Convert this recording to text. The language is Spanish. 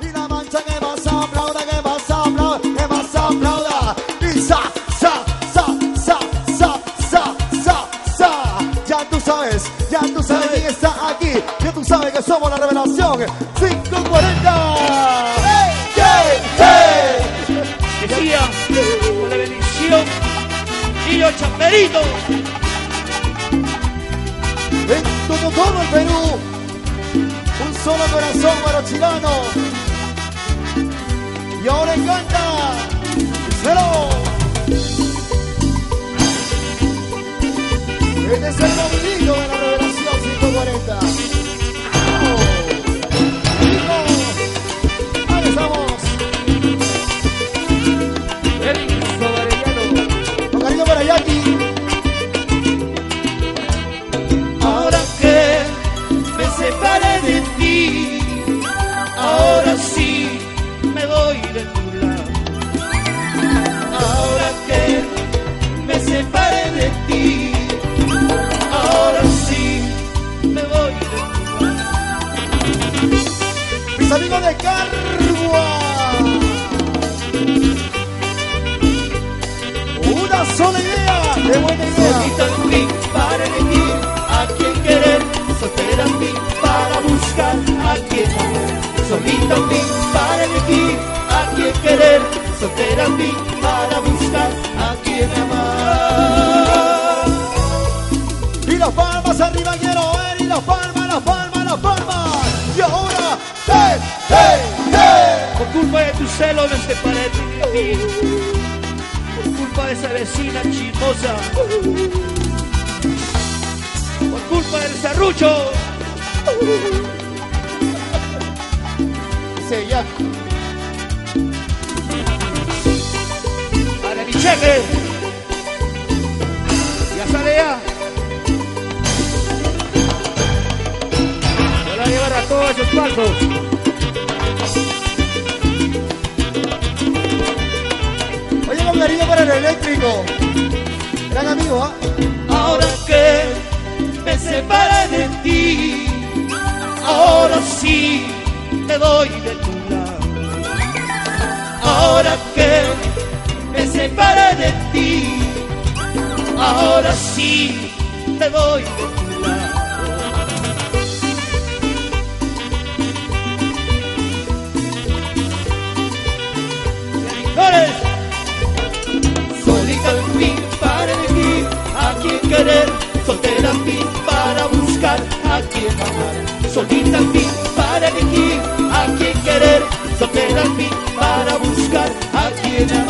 Y la mancha que más aplauda, que más aplauda, que más aplauda. Y sa, sa, sa, sa, sa, sa, sa, sa. Ya tú sabes, ya tú sabes quién está aquí. Ya tú sabes que somos la revelación. 540. ¡Hey, hey, hey! Decía, con la bendición, niño champerito. En para chilano. Y ahora encanta. Cero. Solita fui para elegir a quien querer, soltera fui para buscar a quien amar. Y las palmas arriba quiero ver. Y las palmas, las palmas, las palmas. Y ahora. ¡Hey, hey, hey! Por culpa de tu celo me separé de ti. Por culpa de esa vecina chismosa. Por culpa del serrucho. Ya sale ya. Me la llevar a todos esos falsos. Oye, con cariño para el eléctrico. Gran amigo, ¿ah? Ahora que me separé de ti, ahora sí me voy de tu lado. Ahora que ti, ahora sí me voy de tu lado. Solita fui para elegir a quien querer, soltera fui para buscar a quien amar. Solita fui para elegir a quien querer, soltera fui para buscar a quien amar.